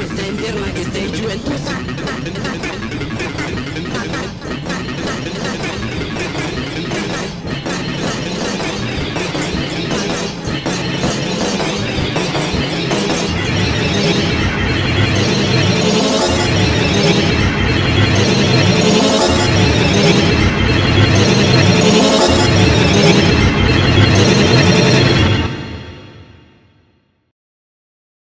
Esta enferma que esté hecho